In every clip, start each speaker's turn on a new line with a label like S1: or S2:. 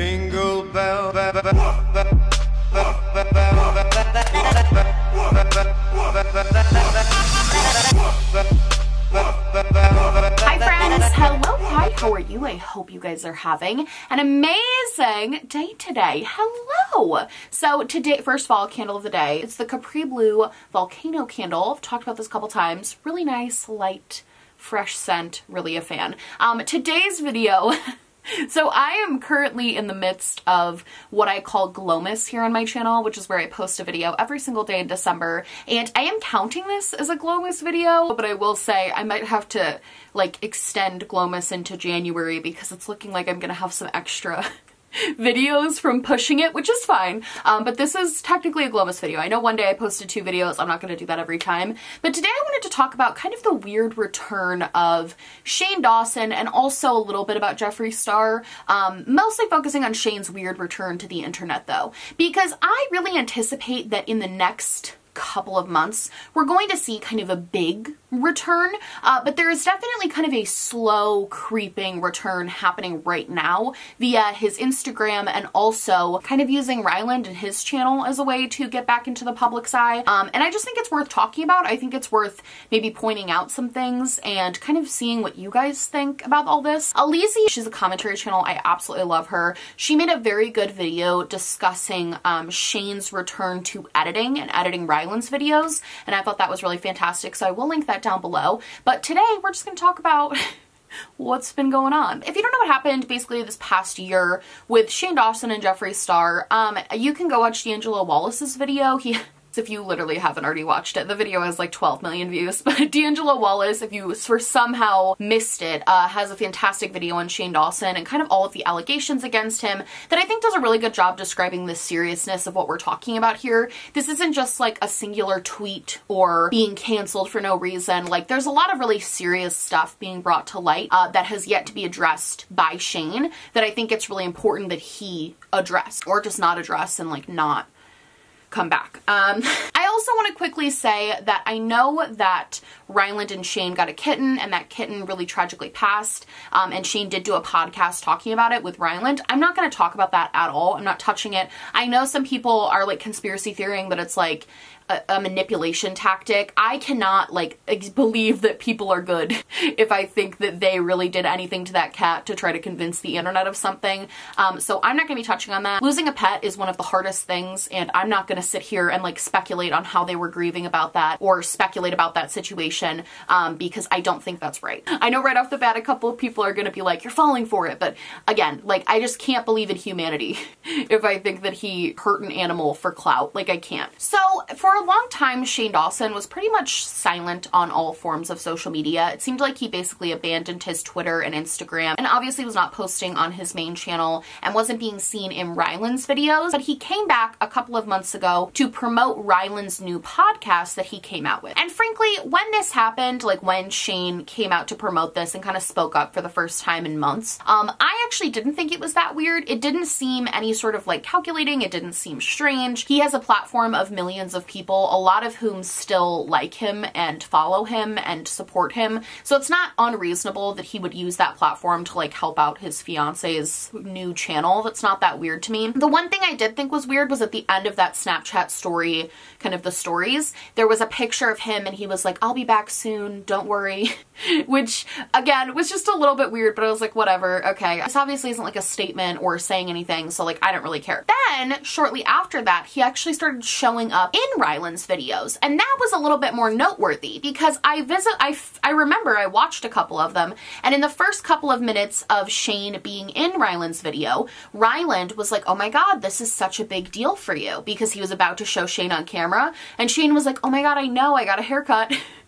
S1: Jingle bell.
S2: Hi friends, hello, hi, how are you? I hope you guys are having an amazing day today. Hello! So today, first of all, candle of the day, it's the Capri Blue Volcano Candle. I've talked about this a couple times. Really nice, light, fresh scent, really a fan. Um, today's video So I am currently in the midst of what I call Glowmas here on my channel, which is where I post a video every single day in December. And I am counting this as a Glowmas video, but I will say I might have to like extend Glowmas into January because it's looking like I'm gonna have some extra videos from pushing it, which is fine. Um, but this is technically a Glowmas video. I know one day I posted two videos. I'm not going to do that every time. But today I wanted to talk about kind of the weird return of Shane Dawson and also a little bit about Jeffree Star. Um, mostly focusing on Shane's weird return to the internet though, because I really anticipate that in the next couple of months, we're going to see kind of a big return, uh, but there is definitely kind of a slow creeping return happening right now via his Instagram and also kind of using Ryland and his channel as a way to get back into the public's eye. Um, and I just think it's worth talking about. I think it's worth maybe pointing out some things and kind of seeing what you guys think about all this. Alizee, she's a commentary channel. I absolutely love her. She made a very good video discussing um, Shane's return to editing and editing Ryland's videos, and I thought that was really fantastic. So I will link that down below. But today we're just going to talk about what's been going on. If you don't know what happened basically this past year with Shane Dawson and Jeffree Star, um, you can go watch D'Angelo Wallace's video. He if you literally haven't already watched it. The video has like 12 million views, but D'Angelo Wallace, if you for somehow missed it, uh, has a fantastic video on Shane Dawson and kind of all of the allegations against him that I think does a really good job describing the seriousness of what we're talking about here. This isn't just like a singular tweet or being canceled for no reason. Like there's a lot of really serious stuff being brought to light uh, that has yet to be addressed by Shane that I think it's really important that he address or just not address and like not come back. Um, I also want to quickly say that I know that Ryland and Shane got a kitten and that kitten really tragically passed um, and Shane did do a podcast talking about it with Ryland. I'm not going to talk about that at all. I'm not touching it. I know some people are like conspiracy theorying that it's like a, a manipulation tactic. I cannot like believe that people are good if I think that they really did anything to that cat to try to convince the internet of something. Um, so I'm not going to be touching on that. Losing a pet is one of the hardest things and I'm not going to sit here and like speculate on how they were grieving about that or speculate about that situation um, because I don't think that's right. I know right off the bat a couple of people are going to be like, you're falling for it. But again, like I just can't believe in humanity if I think that he hurt an animal for clout. Like I can't. So for a long time, Shane Dawson was pretty much silent on all forms of social media. It seemed like he basically abandoned his Twitter and Instagram and obviously was not posting on his main channel and wasn't being seen in Ryland's videos. But he came back a couple of months ago to promote Ryland's new podcast that he came out with. And frankly, when this happened, like when Shane came out to promote this and kind of spoke up for the first time in months, um, I actually didn't think it was that weird. It didn't seem any sort of like calculating. It didn't seem strange. He has a platform of millions of people, a lot of whom still like him and follow him and support him. So it's not unreasonable that he would use that platform to like help out his fiance's new channel. That's not that weird to me. The one thing I did think was weird was at the end of that Snapchat story, kind of the stories, there was a picture of him and he was like, I'll be back soon, don't worry. Which again was just a little bit weird, but I was like, whatever, okay. This obviously isn't like a statement or saying anything, so like I don't really care. Then shortly after that, he actually started showing up in Ryland videos. And that was a little bit more noteworthy because I visit, I, I remember I watched a couple of them and in the first couple of minutes of Shane being in Ryland's video, Ryland was like, oh my God, this is such a big deal for you because he was about to show Shane on camera. And Shane was like, oh my God, I know I got a haircut.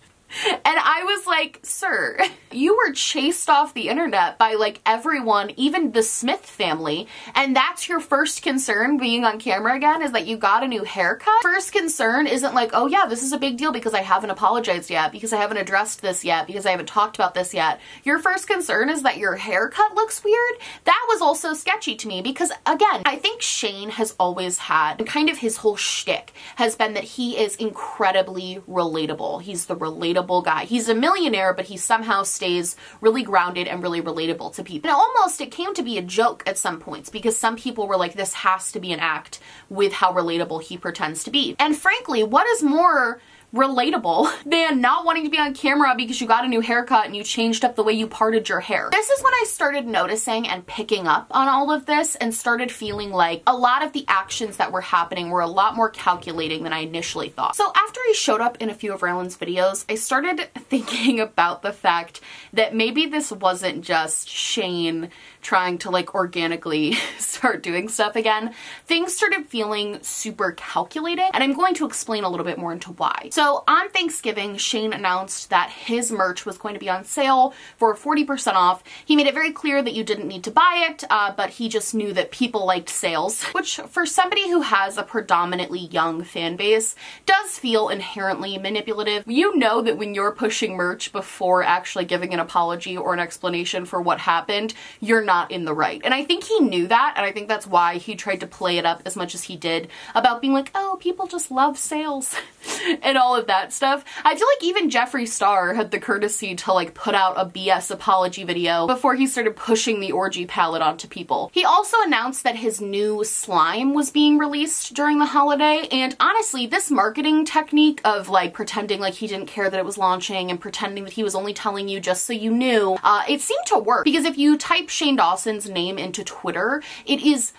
S2: And I was like, sir, you were chased off the internet by like everyone, even the Smith family, and that's your first concern being on camera again is that you got a new haircut? First concern isn't like, oh yeah, this is a big deal because I haven't apologized yet, because I haven't addressed this yet, because I haven't talked about this yet. Your first concern is that your haircut looks weird? That was also sketchy to me because again, I think Shane has always had, kind of his whole shtick has been that he is incredibly relatable. He's the relatable relatable guy. He's a millionaire, but he somehow stays really grounded and really relatable to people. And almost it came to be a joke at some points because some people were like, this has to be an act with how relatable he pretends to be. And frankly, what is more relatable than not wanting to be on camera because you got a new haircut and you changed up the way you parted your hair. This is when I started noticing and picking up on all of this and started feeling like a lot of the actions that were happening were a lot more calculating than I initially thought. So after he showed up in a few of Ryland's videos, I started thinking about the fact that maybe this wasn't just Shane trying to like organically start doing stuff again, things started feeling super calculating and I'm going to explain a little bit more into why. So on Thanksgiving, Shane announced that his merch was going to be on sale for 40% off. He made it very clear that you didn't need to buy it, uh, but he just knew that people liked sales, which for somebody who has a predominantly young fan base does feel inherently manipulative. You know that when you're pushing merch before actually giving an apology or an explanation for what happened, you're not in the right. And I think he knew that, and I think that's why he tried to play it up as much as he did about being like, oh, people just love sales and all of that stuff. I feel like even Jeffree Star had the courtesy to like put out a BS apology video before he started pushing the orgy palette onto people. He also announced that his new slime was being released during the holiday, and honestly, this marketing technique of like pretending like he didn't care that it was launching and pretending that he was only telling you just so you knew, uh, it seemed to work because if you type Shane Dawson's name into Twitter, it is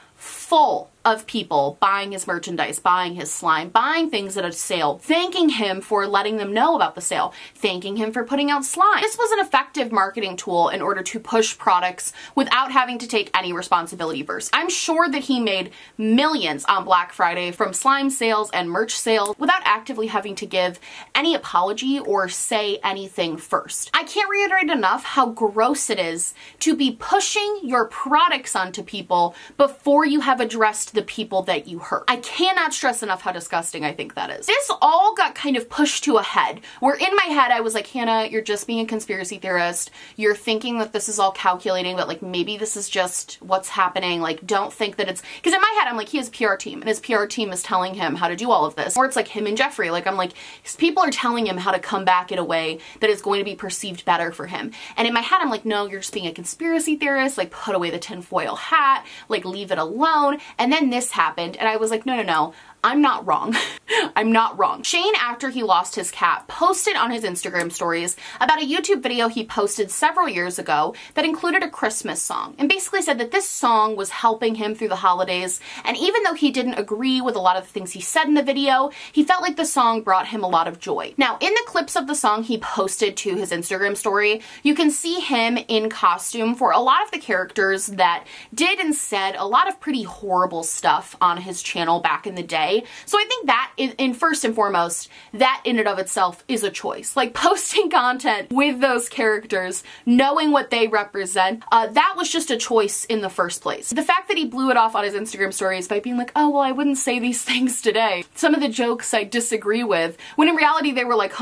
S2: full of people buying his merchandise, buying his slime, buying things at a sale, thanking him for letting them know about the sale, thanking him for putting out slime. This was an effective marketing tool in order to push products without having to take any responsibility first. I'm sure that he made millions on Black Friday from slime sales and merch sales without actively having to give any apology or say anything first. I can't reiterate enough how gross it is to be pushing your products onto people before you have addressed the people that you hurt. I cannot stress enough how disgusting I think that is. This all got kind of pushed to a head where in my head I was like, Hannah, you're just being a conspiracy theorist. You're thinking that this is all calculating, but like maybe this is just what's happening. Like don't think that it's, because in my head I'm like, he has PR team and his PR team is telling him how to do all of this. Or it's like him and Jeffree. Like I'm like, people are telling him how to come back in a way that is going to be perceived better for him. And in my head I'm like, no, you're just being a conspiracy theorist. Like put away the tinfoil hat, like leave it alone. And then this happened and I was like, no, no, no, I'm not wrong. I'm not wrong. Shane, after he lost his cat, posted on his Instagram stories about a YouTube video he posted several years ago that included a Christmas song and basically said that this song was helping him through the holidays. And even though he didn't agree with a lot of the things he said in the video, he felt like the song brought him a lot of joy. Now, in the clips of the song he posted to his Instagram story, you can see him in costume for a lot of the characters that did and said a lot of pretty horrible stuff on his channel back in the day So I think that, in, in first and foremost, that in and of itself is a choice. Like posting content with those characters, knowing what they represent, uh, that was just a choice in the first place. The fact that he blew it off on his Instagram stories by being like, oh, well, I wouldn't say these things today. Some of the jokes I disagree with, when in reality they were like,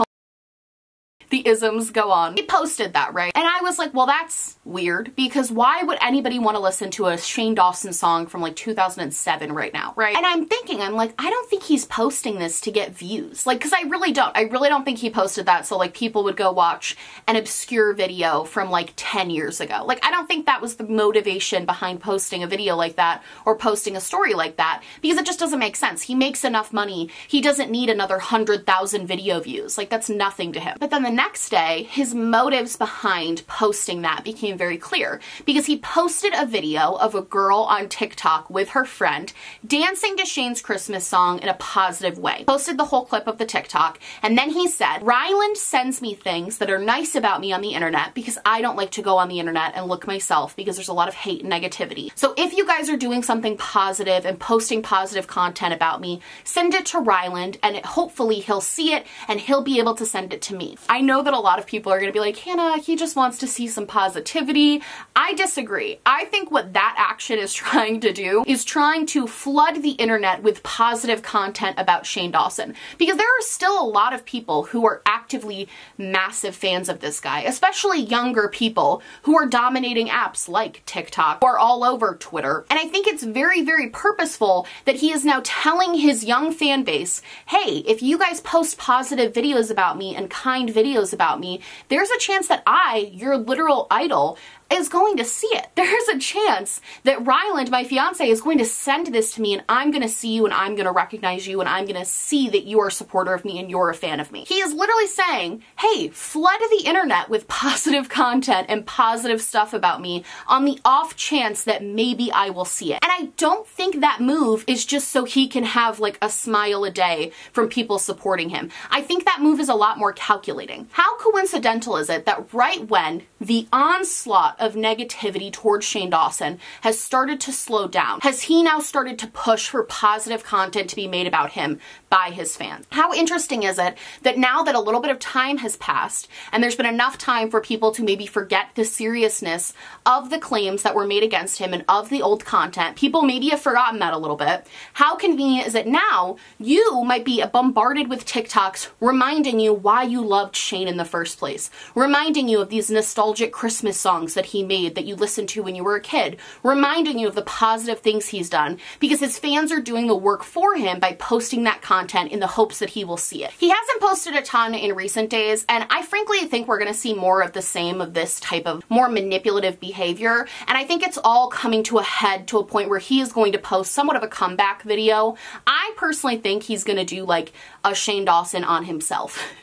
S2: the isms go on. He posted that, right? And I was like, well, that's weird because why would anybody want to listen to a Shane Dawson song from like 2007 right now, right? And I'm thinking, I'm like, I don't think he's posting this to get views. Like, cause I really don't. I really don't think he posted that so like people would go watch an obscure video from like 10 years ago. Like, I don't think that was the motivation behind posting a video like that or posting a story like that because it just doesn't make sense. He makes enough money. He doesn't need another 100,000 video views. Like, that's nothing to him. But then the next day, his motives behind posting that became very clear because he posted a video of a girl on TikTok with her friend dancing to Shane's Christmas song in a positive way. Posted the whole clip of the TikTok, and then he said, Ryland sends me things that are nice about me on the internet because I don't like to go on the internet and look myself because there's a lot of hate and negativity. So if you guys are doing something positive and posting positive content about me, send it to Ryland and it, hopefully he'll see it and he'll be able to send it to me. I know know that a lot of people are going to be like, Hannah, he just wants to see some positivity. I disagree. I think what that action is trying to do is trying to flood the internet with positive content about Shane Dawson because there are still a lot of people who are actively massive fans of this guy, especially younger people who are dominating apps like TikTok or all over Twitter. And I think it's very, very purposeful that he is now telling his young fan base, hey, if you guys post positive videos about me and kind videos knows about me, there's a chance that I, your literal idol, is going to see it. There's a chance that Ryland, my fiance, is going to send this to me and I'm going to see you and I'm going to recognize you and I'm going to see that you're a supporter of me and you're a fan of me. He is literally saying, hey, flood the internet with positive content and positive stuff about me on the off chance that maybe I will see it. And I don't think that move is just so he can have like a smile a day from people supporting him. I think that move is a lot more calculating. How coincidental is it that right when the onslaught of negativity towards Shane Dawson has started to slow down. Has he now started to push for positive content to be made about him by his fans? How interesting is it that now that a little bit of time has passed and there's been enough time for people to maybe forget the seriousness of the claims that were made against him and of the old content, people maybe have forgotten that a little bit. How convenient is it now you might be bombarded with TikToks reminding you why you loved Shane in the first place, reminding you of these nostalgic Christmas songs that he made that you listened to when you were a kid, reminding you of the positive things he's done because his fans are doing the work for him by posting that content in the hopes that he will see it. He hasn't posted a ton in recent days, and I frankly think we're gonna see more of the same of this type of more manipulative behavior. And I think it's all coming to a head to a point where he is going to post somewhat of a comeback video. I personally think he's gonna do like a Shane Dawson on himself.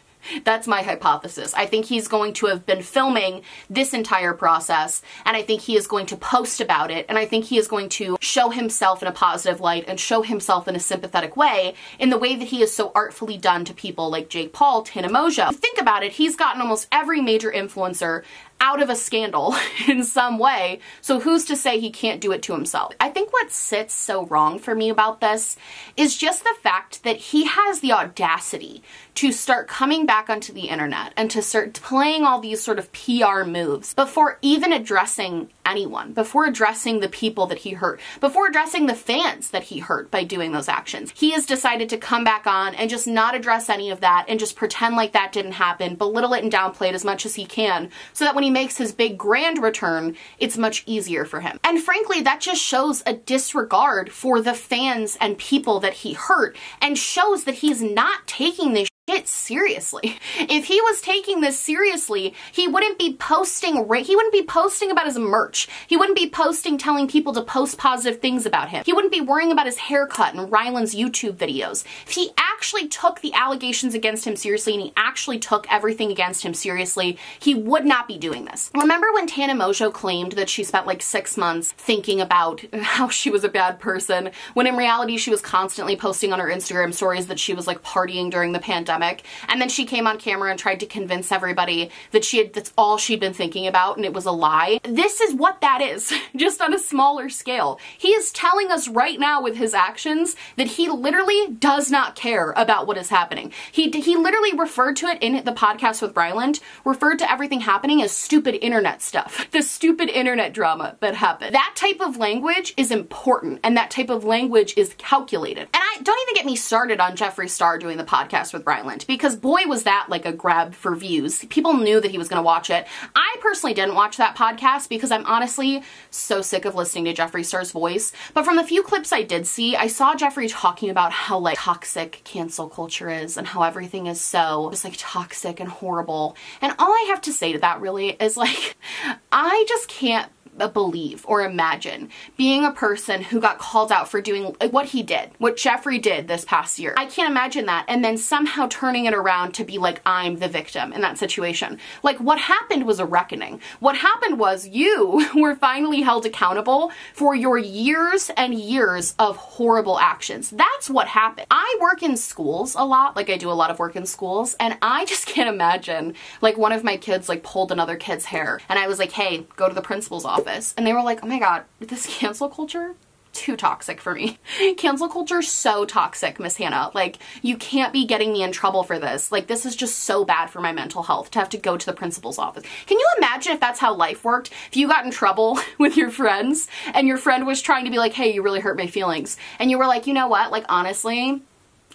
S2: That's my hypothesis. I think he's going to have been filming this entire process and I think he is going to post about it and I think he is going to show himself in a positive light and show himself in a sympathetic way in the way that he is so artfully done to people like Jake Paul, Tana. Think about it, he's gotten almost every major influencer out of a scandal in some way, so who's to say he can't do it to himself? I think what sits so wrong for me about this is just the fact that he has the audacity to start coming back onto the internet and to start playing all these sort of PR moves before even addressing anyone, before addressing the people that he hurt, before addressing the fans that he hurt by doing those actions. He has decided to come back on and just not address any of that and just pretend like that didn't happen, belittle it and downplay it as much as he can so that when he makes his big grand return, it's much easier for him. And frankly, that just shows a disregard for the fans and people that he hurt and shows that he's not taking this shit seriously. If he was taking this seriously, he wouldn't be posting he wouldn't be posting about his merch. He wouldn't be posting telling people to post positive things about him. He wouldn't be worrying about his haircut and Ryland's YouTube videos. If he actually took the allegations against him seriously and he actually took everything against him seriously, he would not be doing this. Remember when Tana Mongeau claimed that she spent like six months thinking about how she was a bad person, when in reality she was constantly posting on her Instagram stories that she was like partying during the pandemic And then she came on camera and tried to convince everybody that she had, that's all she'd been thinking about and it was a lie. This is what that is, just on a smaller scale. He is telling us right now with his actions that he literally does not care about what is happening. He, he literally referred to it in the podcast with Ryland, referred to everything happening as stupid internet stuff. The stupid internet drama that happened. That type of language is important and that type of language is calculated. And I don't even get me started on Jeffree Star doing the podcast with Ryland because boy was that like a grab for views. People knew that he was going to watch it. I personally didn't watch that podcast because I'm honestly so sick of listening to Jeffree Star's voice. But from the few clips I did see, I saw Jeffree talking about how like toxic cancel culture is and how everything is so just like toxic and horrible. And all I have to say to that really is like, I just can't believe or imagine being a person who got called out for doing what he did, what Jeffree did this past year. I can't imagine that. And then somehow turning it around to be like, I'm the victim in that situation. Like what happened was a reckoning. What happened was you were finally held accountable for your years and years of horrible actions. That's what happened. I work in schools a lot, like I do a lot of work in schools, and I just can't imagine like one of my kids like pulled another kid's hair and I was like, hey, go to the principal's office office and they were like, oh my god, this cancel culture too toxic for me. Cancel culture is so toxic, Miss Hannah. Like, you can't be getting me in trouble for this. Like, this is just so bad for my mental health to have to go to the principal's office. Can you imagine if that's how life worked? If you got in trouble with your friends and your friend was trying to be like, hey, you really hurt my feelings. And you were like, you know what? Like, honestly,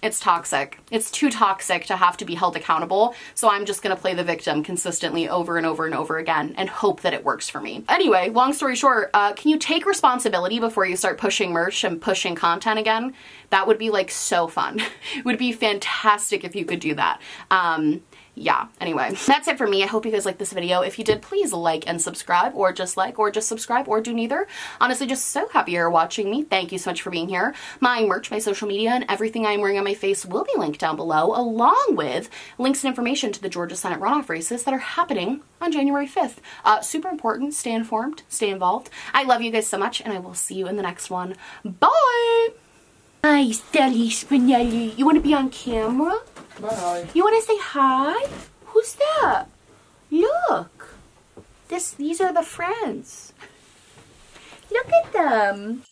S2: it's toxic. It's too toxic to have to be held accountable, so I'm just gonna play the victim consistently over and over and over again and hope that it works for me. Anyway, long story short, uh, can you take responsibility before you start pushing merch and pushing content again? That would be like so fun. it would be fantastic if you could do that. Um, yeah, anyway, that's it for me. I hope you guys liked this video. If you did, please like and subscribe or just like or just subscribe or do neither. Honestly, just so happy you're watching me. Thank you so much for being here. My merch, my social media, and everything I'm wearing on my face will be linked down below, along with links and information to the Georgia Senate runoff races that are happening on January 5th. Uh, super important. Stay informed. Stay involved. I love you guys so much, and I will see you in the next one. Bye! Hi, Stelly Spinelli. You want to be on camera?
S3: Bye.
S2: You want to say hi? Who's that? Look. This these are the friends. Look at them.